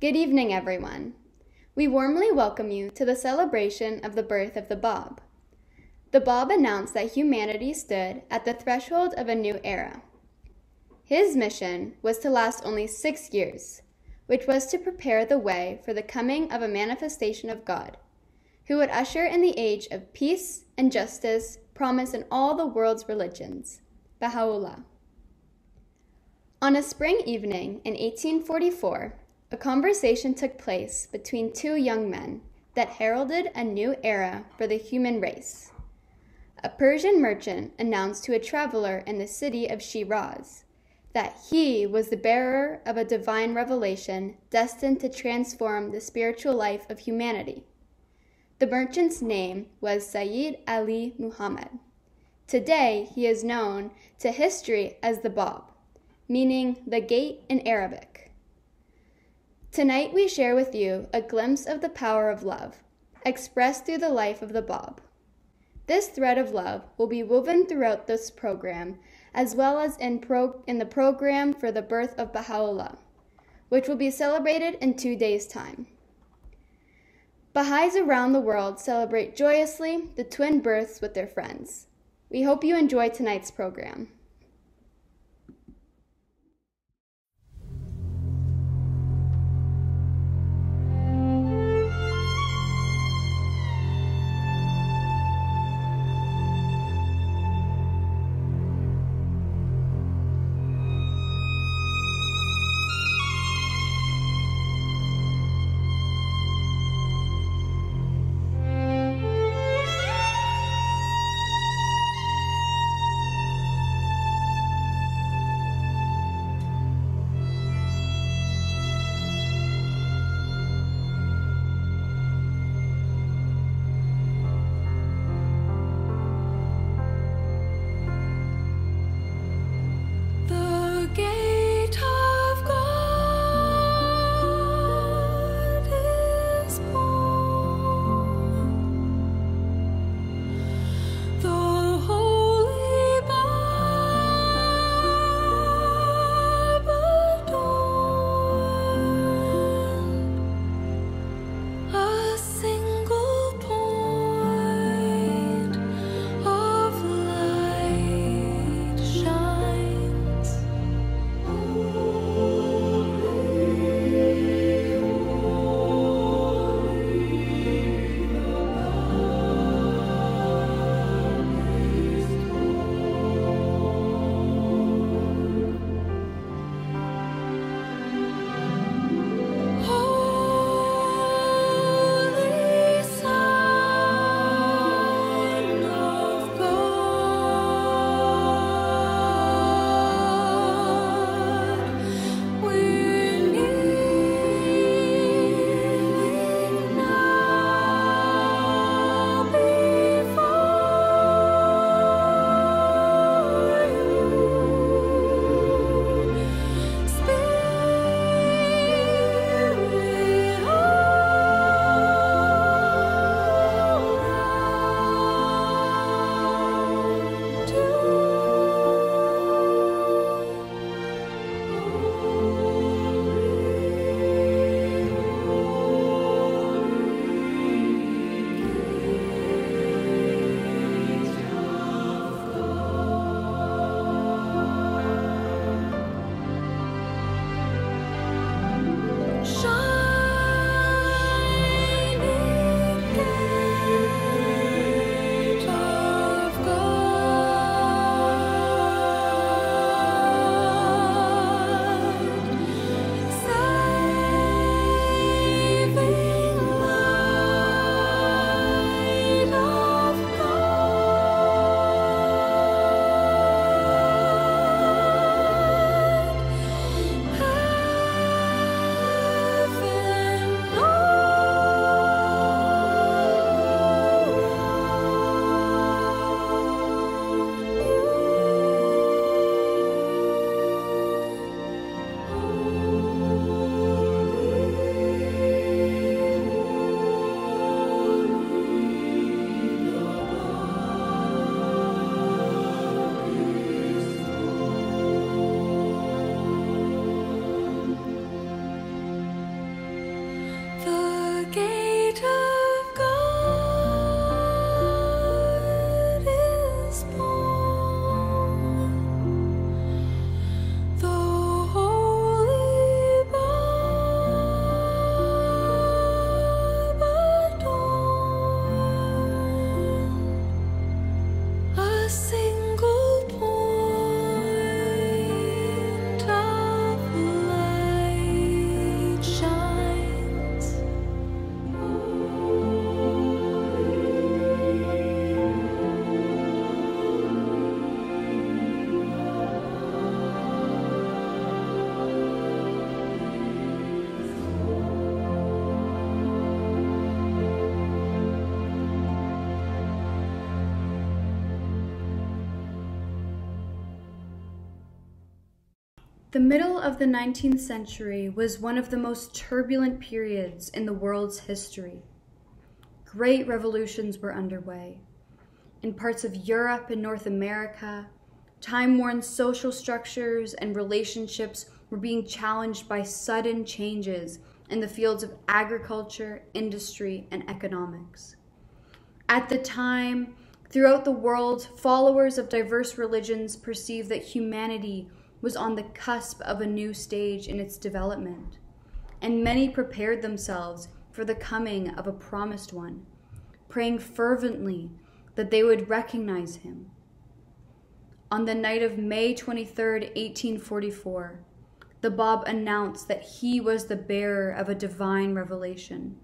Good evening, everyone. We warmly welcome you to the celebration of the birth of the Bab. The Bab announced that humanity stood at the threshold of a new era. His mission was to last only six years, which was to prepare the way for the coming of a manifestation of God, who would usher in the age of peace and justice promised in all the world's religions. Baha'u'llah. On a spring evening in 1844, a conversation took place between two young men that heralded a new era for the human race. A Persian merchant announced to a traveler in the city of Shiraz that he was the bearer of a divine revelation destined to transform the spiritual life of humanity. The merchant's name was Sayyid Ali Muhammad. Today, he is known to history as the Bab, meaning the gate in Arabic. Tonight we share with you a glimpse of the power of love, expressed through the life of the Bab. This thread of love will be woven throughout this program, as well as in, pro- in the program for the birth of Baha'u'llah, which will be celebrated in two days' time. Baha'is around the world celebrate joyously the twin births with their friends. We hope you enjoy tonight's program. The middle of the 19th century was one of the most turbulent periods in the world's history. Great revolutions were underway. In parts of Europe and North America, time worn social structures and relationships were being challenged by sudden changes in the fields of agriculture, industry, and economics. At the time, throughout the world, followers of diverse religions perceived that humanity was on the cusp of a new stage in its development, and many prepared themselves for the coming of a promised one, praying fervently that they would recognize him. On the night of May 23, 1844, the Bab announced that he was the bearer of a divine revelation,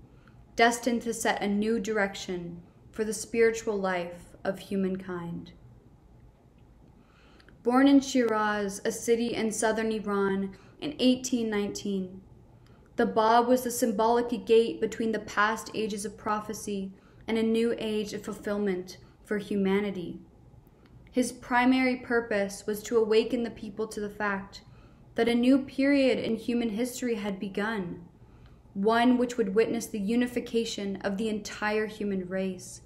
destined to set a new direction for the spiritual life of humankind. Born in Shiraz, a city in southern Iran, in 1819, the Bab was the symbolic gate between the past ages of prophecy and a new age of fulfillment for humanity. His primary purpose was to awaken the people to the fact that a new period in human history had begun, one which would witness the unification of the entire human race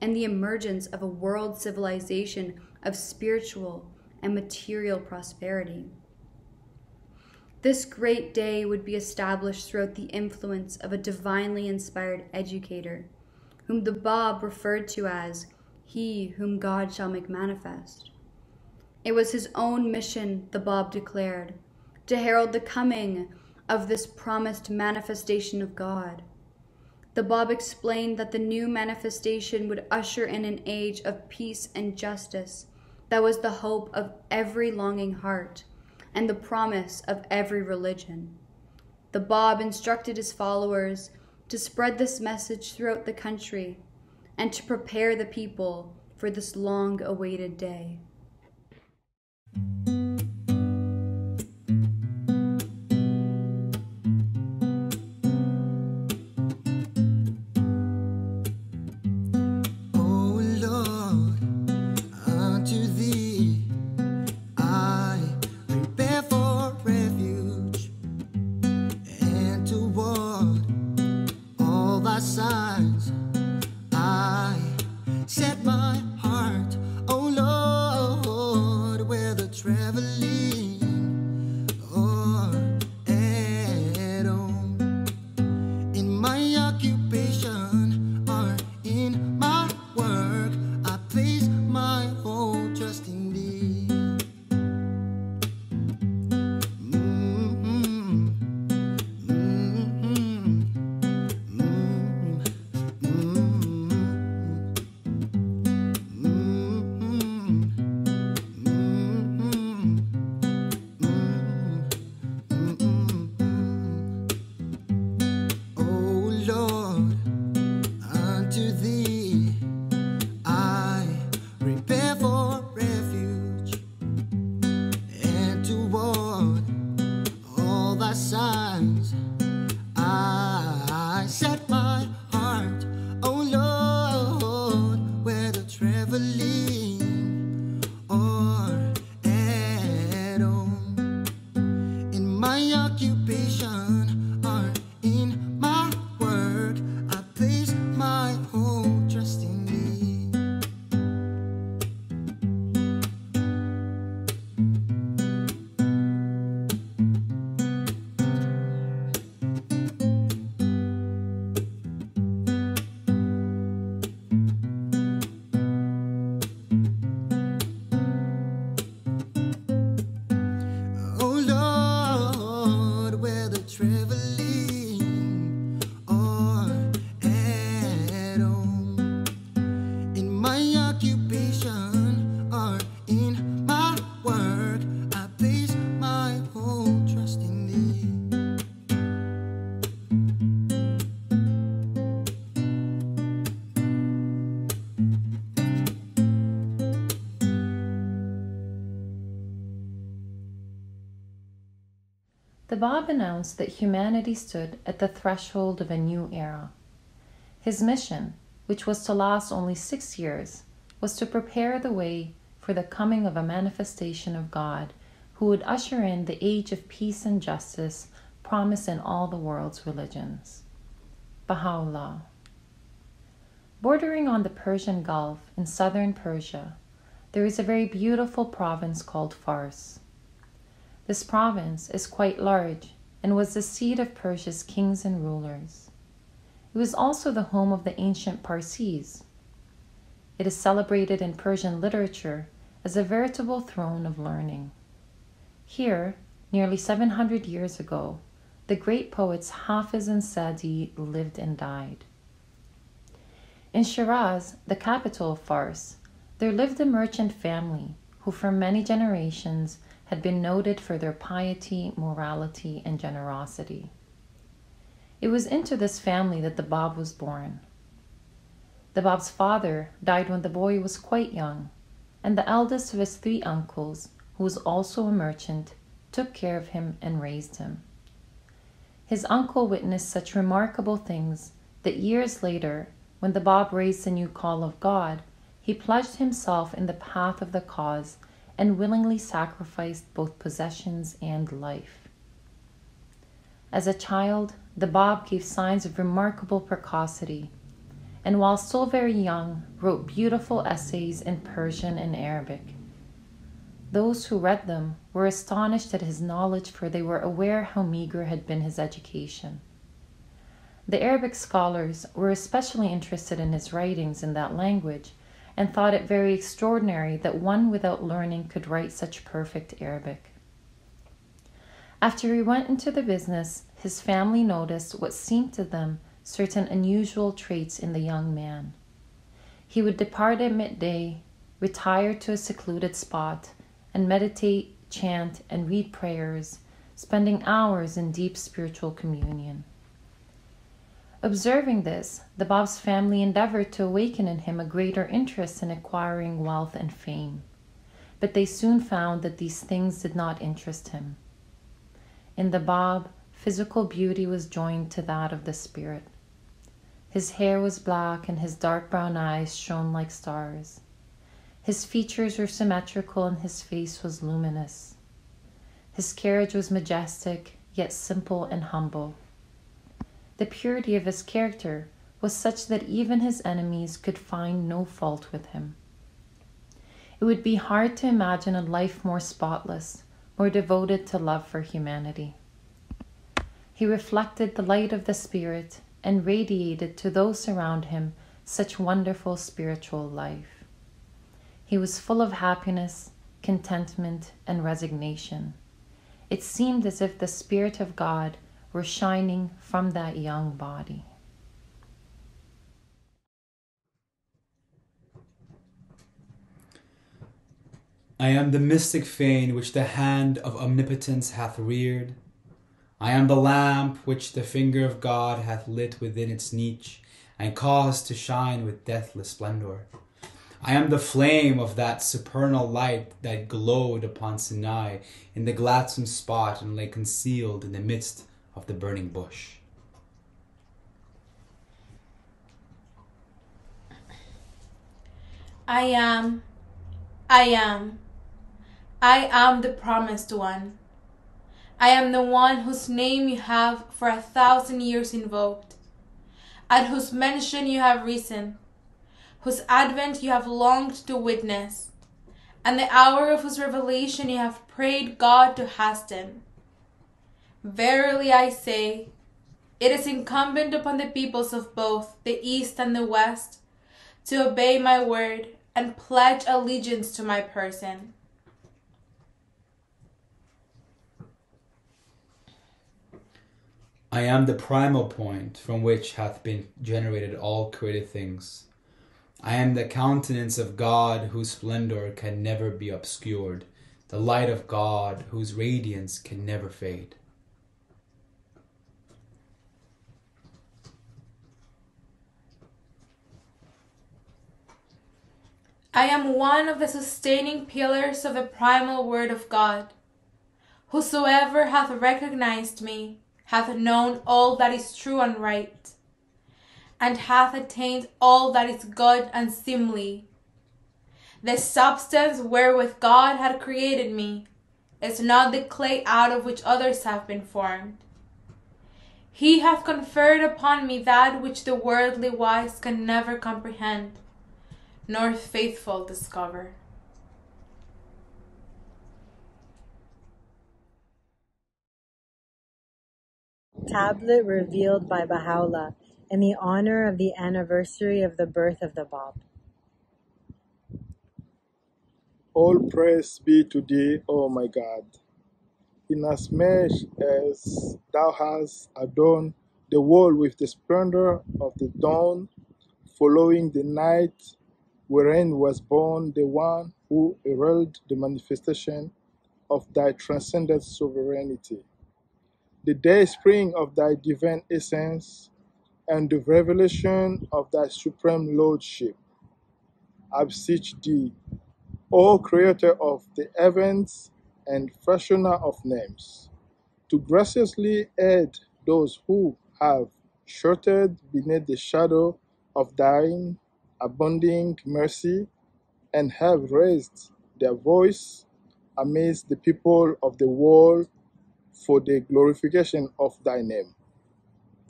and the emergence of a world civilization of spiritual and material prosperity. This great day would be established throughout the influence of a divinely inspired educator, whom the Bab referred to as He whom God shall make manifest. It was his own mission, the Bab declared, to herald the coming of this promised manifestation of God. The Bab explained that the new manifestation would usher in an age of peace and justice that was the hope of every longing heart and the promise of every religion. The Bab instructed his followers to spread this message throughout the country and to prepare the people for this long awaited day. Bab announced that humanity stood at the threshold of a new era. His mission, which was to last only six years, was to prepare the way for the coming of a manifestation of God who would usher in the age of peace and justice promised in all the world's religions. Baha'u'llah. Bordering on the Persian Gulf in southern Persia, there is a very beautiful province called Fars. This province is quite large and was the seat of Persia's kings and rulers. It was also the home of the ancient Parsis. It is celebrated in Persian literature as a veritable throne of learning. Here, nearly 700 years ago, the great poets Hafiz and Sadi lived and died. In Shiraz, the capital of Fars, there lived a merchant family who for many generations had been noted for their piety, morality, and generosity. It was into this family that the Bab was born. The Bab's father died when the boy was quite young, and the eldest of his three uncles, who was also a merchant, took care of him and raised him. His uncle witnessed such remarkable things that years later when the Bab raised the new call of God, he pledged himself in the path of the cause and willingly sacrificed both possessions and life. As a child, the Bab gave signs of remarkable precocity, and while still very young, wrote beautiful essays in Persian and Arabic. Those who read them were astonished at his knowledge, for they were aware how meager had been his education. The Arabic scholars were especially interested in his writings in that language and thought it very extraordinary that one without learning could write such perfect Arabic. After he went into the business, his family noticed what seemed to them certain unusual traits in the young man. He would depart at midday, retire to a secluded spot, and meditate, chant, and read prayers, spending hours in deep spiritual communion. Observing this, the Bab's family endeavored to awaken in him a greater interest in acquiring wealth and fame, but they soon found that these things did not interest him. In the Bob, physical beauty was joined to that of the spirit. His hair was black and his dark brown eyes shone like stars. His features were symmetrical and his face was luminous. His carriage was majestic, yet simple and humble. The purity of his character was such that even his enemies could find no fault with him. It would be hard to imagine a life more spotless, more devoted to love for humanity. He reflected the light of the Spirit and radiated to those around him such wonderful spiritual life. He was full of happiness, contentment, and resignation. It seemed as if the Spirit of God were shining from that young body. I am the mystic fane which the hand of omnipotence hath reared. I am the lamp which the finger of God hath lit within its niche and caused to shine with deathless splendor. I am the flame of that supernal light that glowed upon Sinai in the gladsome spot and lay concealed in the midst of the burning bush. I am, I am, I am the promised one. I am the one whose name you have for a thousand years invoked, at whose mention you have risen, whose advent you have longed to witness, and the hour of whose revelation you have prayed God to hasten. Verily I say, it is incumbent upon the peoples of both the East and the West to obey my word and pledge allegiance to my person. I am the primal point from which hath been generated all created things. I am the countenance of God whose splendor can never be obscured, the light of God whose radiance can never fade. I am one of the sustaining pillars of the primal word of God. Whosoever hath recognized me hath known all that is true and right, and hath attained all that is good and seemly. The substance wherewith God had created me is not the clay out of which others have been formed. He hath conferred upon me that which the worldly wise can never comprehend, nor faithful discover. Tablet revealed by Baha'u'llah in the honor of the anniversary of the birth of the Bab. All praise be to thee, O my God, inasmuch as thou hast adorned the world with the splendor of the dawn, following the night wherein was born the one who heralded the manifestation of thy transcendent sovereignty the day spring of thy divine essence, and the revelation of thy supreme lordship. I beseech thee, O creator of the heavens and fashioner of names, to graciously aid those who have sheltered beneath the shadow of thine abounding mercy and have raised their voice amidst the people of the world for the glorification of thy name.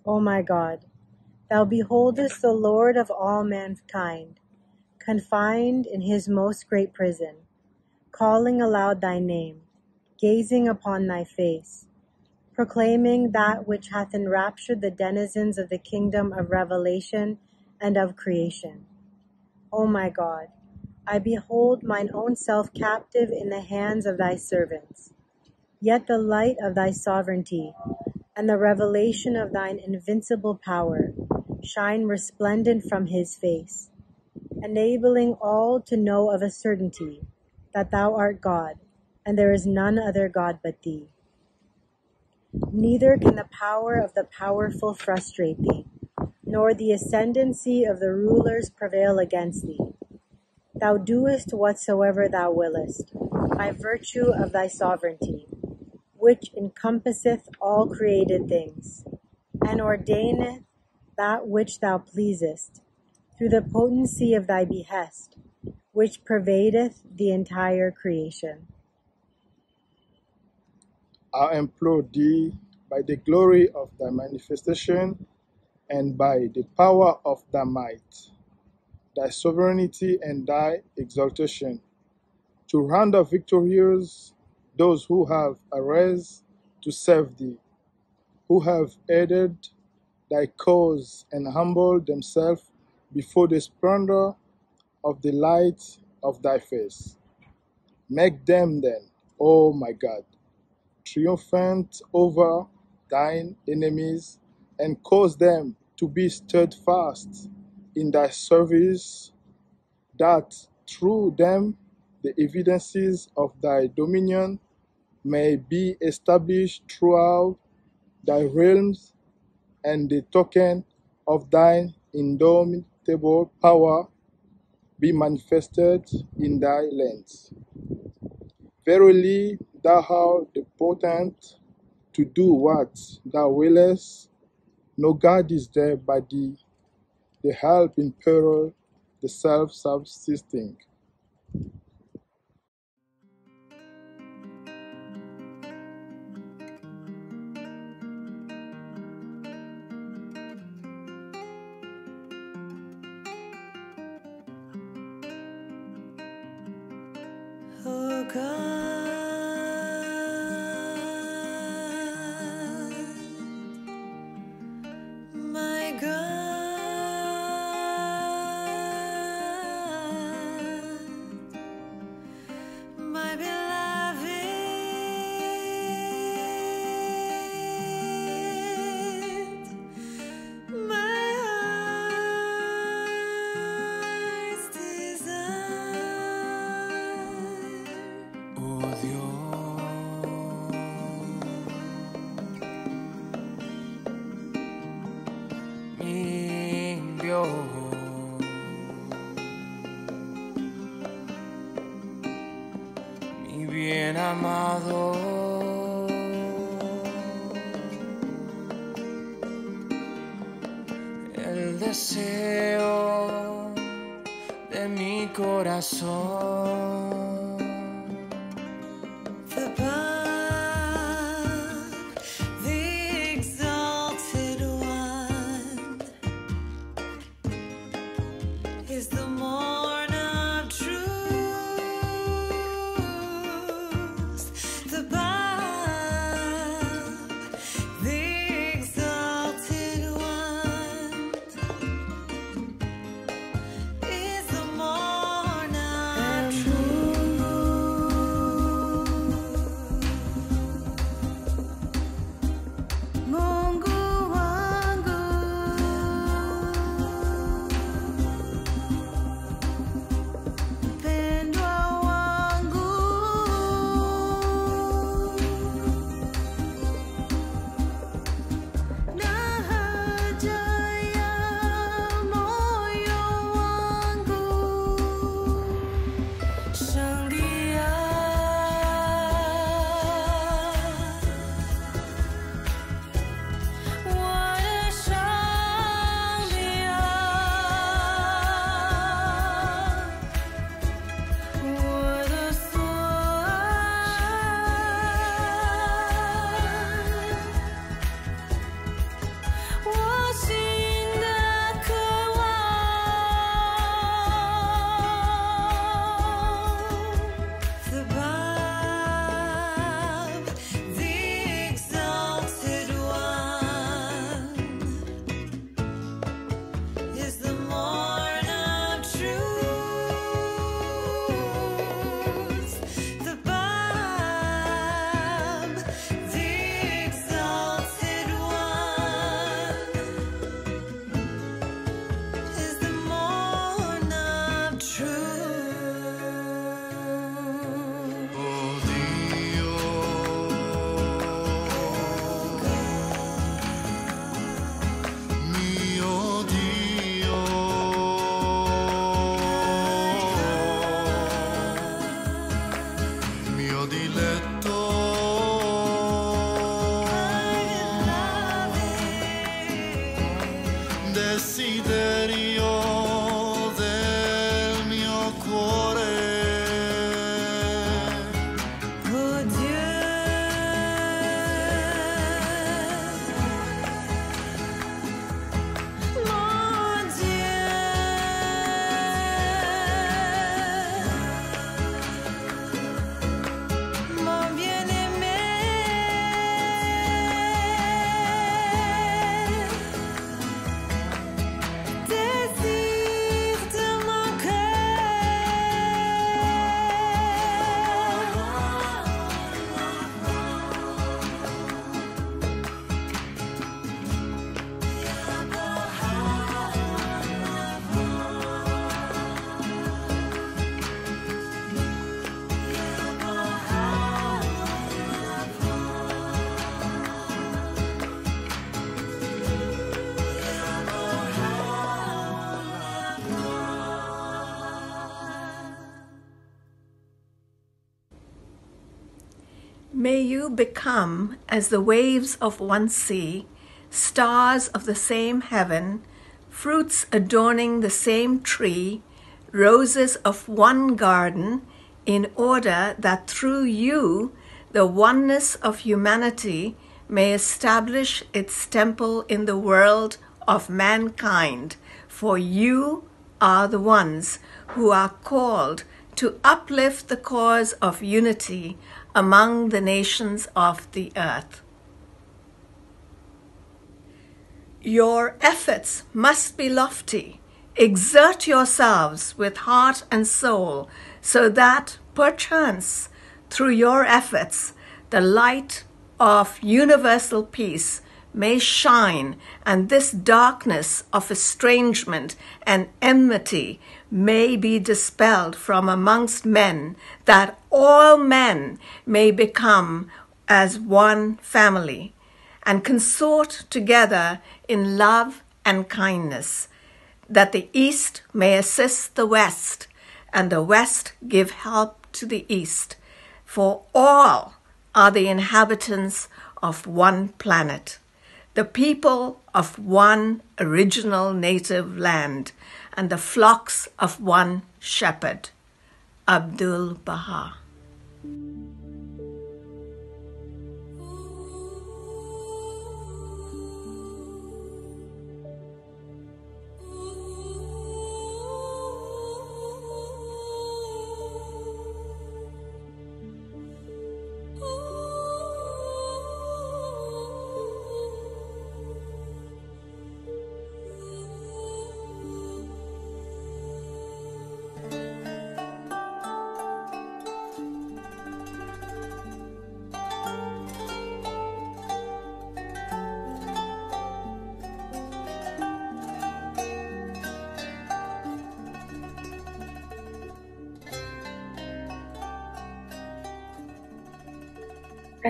O my God, thou beholdest the Lord of all mankind, confined in his most great prison, calling aloud thy name, gazing upon thy face, proclaiming that which hath enraptured the denizens of the kingdom of revelation and of creation. O my God, I behold mine own self captive in the hands of thy servants Yet the light of thy sovereignty and the revelation of thine invincible power shine resplendent from his face, enabling all to know of a certainty that thou art God, and there is none other God but thee. Neither can the power of the powerful frustrate thee, nor the ascendancy of the rulers prevail against thee. Thou doest whatsoever thou willest, by virtue of thy sovereignty which encompasseth all created things, and ordaineth that which thou pleasest, through the potency of thy behest, which pervadeth the entire creation. I implore thee by the glory of thy manifestation and by the power of thy might, thy sovereignty and thy exaltation, to render victorious those who have arisen to serve thee, who have aided thy cause and humbled themselves before the splendor of the light of thy face. Make them then, O my God, triumphant over thine enemies, and cause them to be steadfast in thy service, that through them the evidences of thy dominion may be established throughout thy realms, and the token of thine indomitable power be manifested in thy lands. Verily, thou art the potent to do what thou willest. No God is there but thee, the help in peril, the self subsisting. mi corazón. May you become as the waves of one sea, stars of the same heaven, fruits adorning the same tree, roses of one garden, in order that through you the oneness of humanity may establish its temple in the world of mankind. For you are the ones who are called to uplift the cause of unity among the nations of the earth. Your efforts must be lofty. Exert yourselves with heart and soul so that, perchance, through your efforts, the light of universal peace may shine, and this darkness of estrangement and enmity may be dispelled from amongst men, that all men may become as one family and consort together in love and kindness, that the East may assist the West, and the West give help to the East, for all are the inhabitants of one planet, the people of one original native land, and the flocks of one shepherd. Abdul Baha.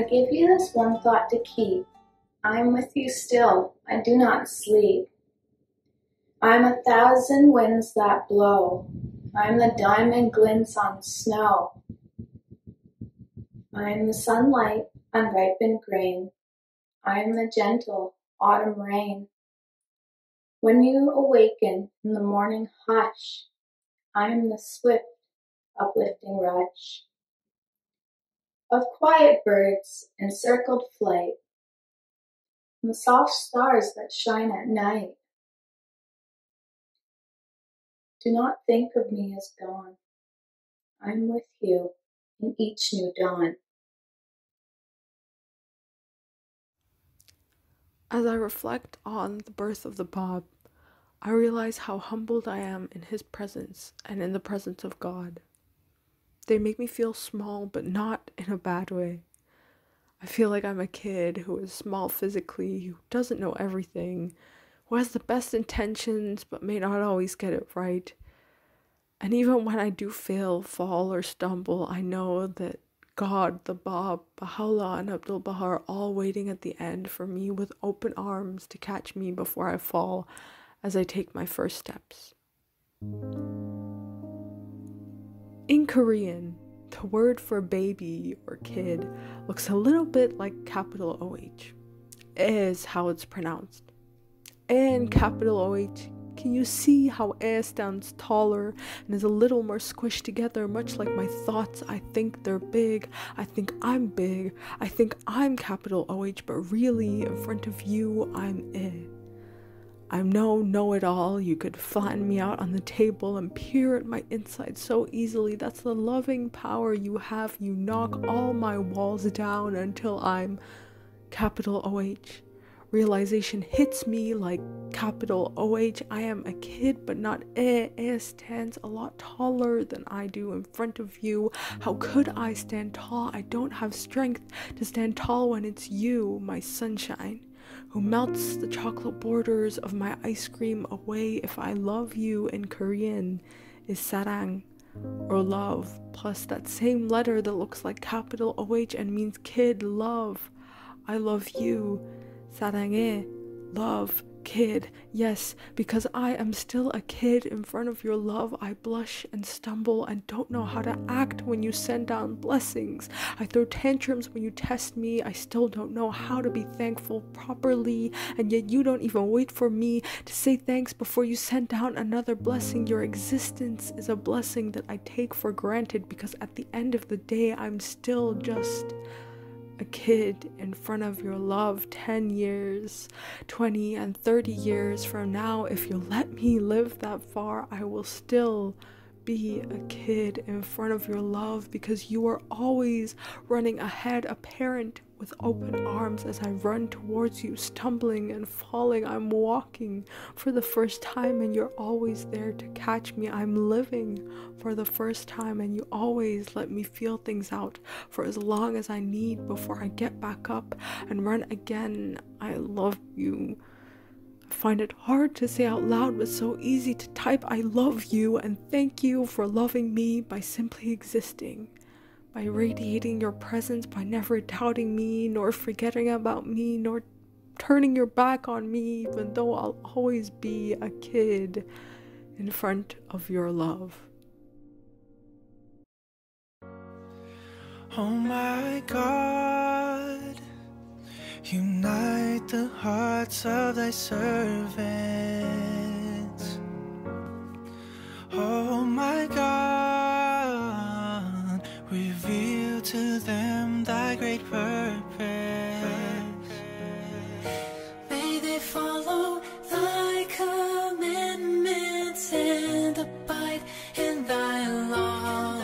I give you this one thought to keep. I am with you still, I do not sleep. I am a thousand winds that blow. I am the diamond glints on snow. I am the sunlight on ripened grain. I am the gentle autumn rain. When you awaken in the morning hush, I am the swift uplifting rush of quiet birds in circled flight, and the soft stars that shine at night. Do not think of me as gone. I'm with you in each new dawn. As I reflect on the birth of the Bab, I realize how humbled I am in his presence and in the presence of God. They make me feel small, but not in a bad way. I feel like I'm a kid who is small physically, who doesn't know everything, who has the best intentions but may not always get it right. And even when I do fail, fall, or stumble, I know that God, the Bab, Baha'u'llah, and Abdul Baha are all waiting at the end for me with open arms to catch me before I fall as I take my first steps. In Korean, the word for baby or kid looks a little bit like capital OH, is how it's pronounced. And capital OH, can you see how A stands taller and is a little more squished together, much like my thoughts? I think they're big, I think I'm big, I think I'm capital OH, but really, in front of you, I'm it. I'm no know it all. You could flatten me out on the table and peer at my insides so easily. That's the loving power you have. You knock all my walls down until I'm capital OH. Realization hits me like capital OH. I am a kid, but not E. E stands a lot taller than I do in front of you. How could I stand tall? I don't have strength to stand tall when it's you, my sunshine who melts the chocolate borders of my ice cream away if I love you in Korean is sarang or love plus that same letter that looks like capital OH and means kid love. I love you. 사랑해. Love. kid. Yes, because I am still a kid in front of your love. I blush and stumble and don't know how to act when you send down blessings. I throw tantrums when you test me. I still don't know how to be thankful properly, and yet you don't even wait for me to say thanks before you send down another blessing. Your existence is a blessing that I take for granted because at the end of the day, I'm still just a kid in front of your love 10 years, 20, and 30 years from now, if you let me live that far, I will still be a kid in front of your love because you are always running ahead, a parent with open arms as I run towards you, stumbling and falling. I'm walking for the first time, and you're always there to catch me. I'm living for the first time, and you always let me feel things out for as long as I need before I get back up and run again. I love you. I find it hard to say out loud, but so easy to type. I love you and thank you for loving me by simply existing by radiating your presence, by never doubting me, nor forgetting about me, nor turning your back on me, even though I'll always be a kid in front of your love. Oh my God, unite the hearts of thy servants. Oh my God, them thy great purpose. May they follow thy commandments and abide in thy law.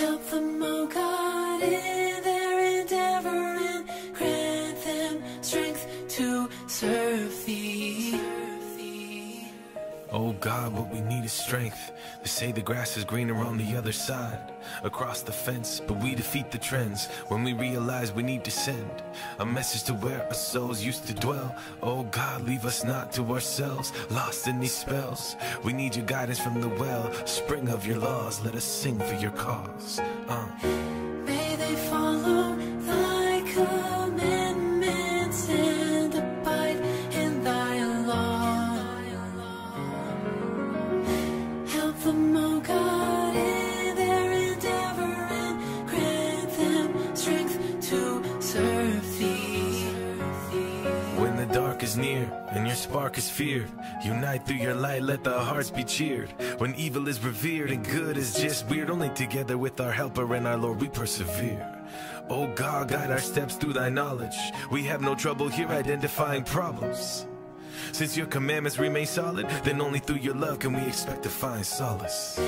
Help them, O God, in their endeavor and grant them strength to serve thee. Oh God, what we need is strength. They say the grass is greener on the other side, across the fence, but we defeat the trends when we realize we need to send a message to where our souls used to dwell. Oh God, leave us not to ourselves, lost in these spells. We need your guidance from the well, spring of your laws. Let us sing for your cause. Uh. Spark is feared, unite through your light, let the hearts be cheered. When evil is revered and good is just weird, only together with our helper and our Lord we persevere. Oh God, guide our steps through thy knowledge. We have no trouble here identifying problems. Since your commandments remain solid, then only through your love can we expect to find solace.